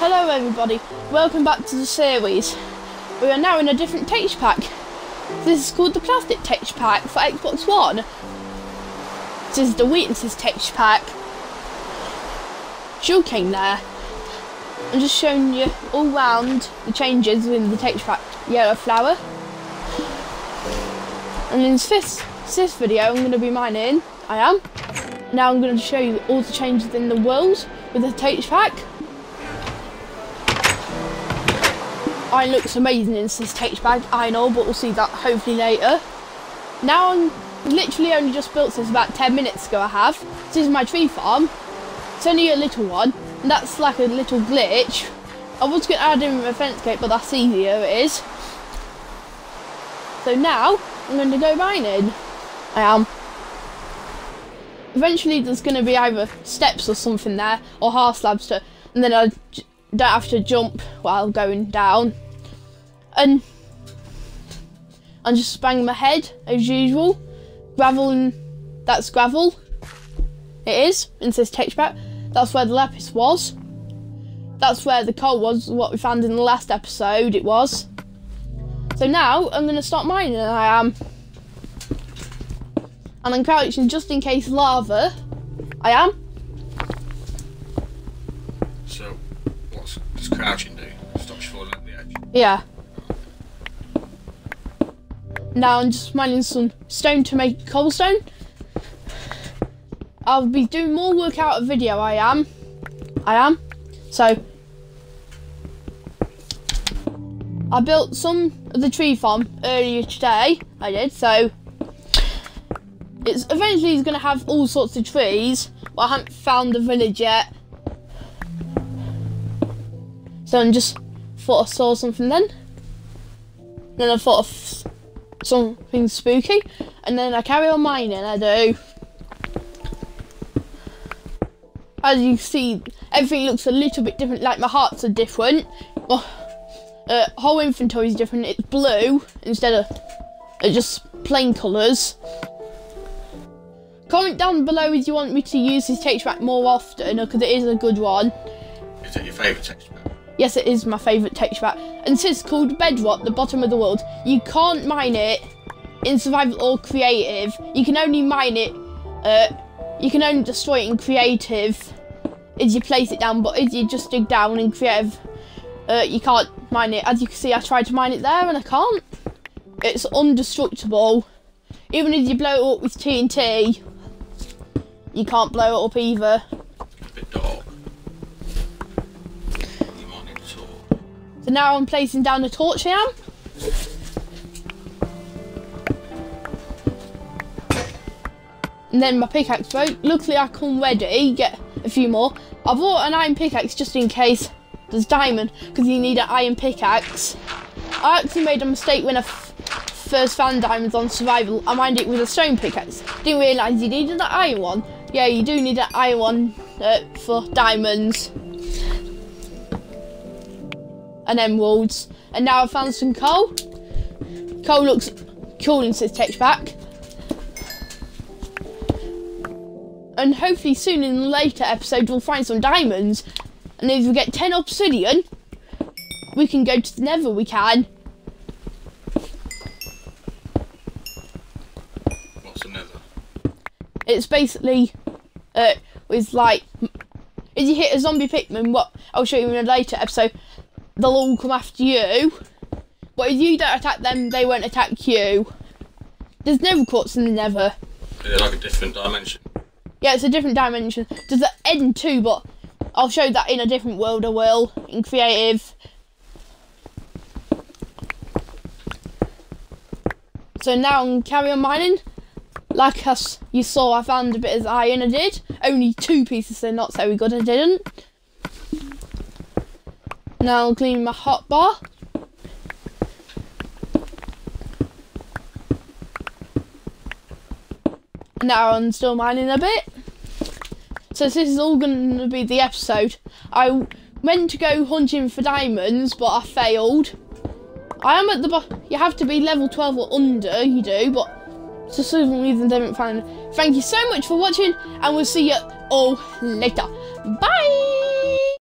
Hello everybody, welcome back to the series. We are now in a different texture pack. This is called the Plastic Texture Pack for Xbox One. This is the Weaknesses Texture Pack. Came there. I'm just showing you all round the changes in the texture pack. Yellow flower. And in this, this video I'm going to be mining, I am. Now I'm going to show you all the changes in the world with the texture pack. Iron looks amazing in this texture pack, I know, but we'll see that hopefully later. Now I'm literally only just built this about 10 minutes ago I have. This is my tree farm. It's only a little one, and that's like a little glitch. I was going to add in a fence gate, but that's easier it is. So now, I'm going to go mining. I am. Eventually there's going to be either steps or something there, or half slabs to, and then I don't have to jump while going down. And I'm just banging my head as usual. Gravel and that's gravel. It is, in says texture pack. That's where the lapis was. That's where the coal was, what we found in the last episode it was. So now I'm gonna start mining and I am. And I'm crouching just in case lava. I am. Does crouching do? Stops you falling at the edge. Yeah. Now I'm just mining some stone to make cobblestone. I'll be doing more work out of video, I am. I am. So, I built some of the tree farm earlier today, I did, so it's eventually going to have all sorts of trees, but I haven't found the village yet. So I just thought I saw something then. Then I thought of something spooky. And then I carry on mining, I do. As you see, everything looks a little bit different, like my hearts are different. Well, uh, whole inventory is different, it's blue instead of uh, just plain colours. Comment down below if you want me to use this texture pack more often, because it is a good one. Is it your favourite texture pack? Yes, it is my favourite texture pack. And this is called Bedrock, the bottom of the world. You can't mine it in survival or creative. You can only mine it, uh, you can only destroy it in creative as you place it down, but as you just dig down in creative, uh, you can't mine it. As you can see, I tried to mine it there and I can't. It's undestructible. Even if you blow it up with TNT, you can't blow it up either. So now I'm placing down the torch am. And then my pickaxe broke. Luckily I come ready, get a few more. I bought an iron pickaxe just in case there's diamond, because you need an iron pickaxe. I actually made a mistake when I first found diamonds on survival. I mined it with a stone pickaxe. Didn't realise you needed an iron one. Yeah, you do need an iron one uh, for diamonds and emeralds. And now I've found some coal. Coal looks cool in this texture pack. And hopefully soon in a later episode we'll find some diamonds. And if we get 10 obsidian, we can go to the nether, we can. What's the nether? It's basically, uh, with like, if you hit a zombie pigman, what I'll show you in a later episode, they'll all come after you. But if you don't attack them, they won't attack you. There's nether quartz in the. Is it like a different dimension? Yeah, it's a different dimension. There's an end too, but I'll show that in a different world I will, in creative. So now I'm carry on mining. Like us, you saw, I found a bit of iron, I did. Only two pieces, so not so good, I didn't. Now I'll clean my hot bar. Now I'm still mining a bit. So this is all going to be the episode. I went to go hunting for diamonds, but I failed. I am at the You have to be level 12 or under, you do, but for some reason didn't find Thank you so much for watching, and we'll see you all later. Bye!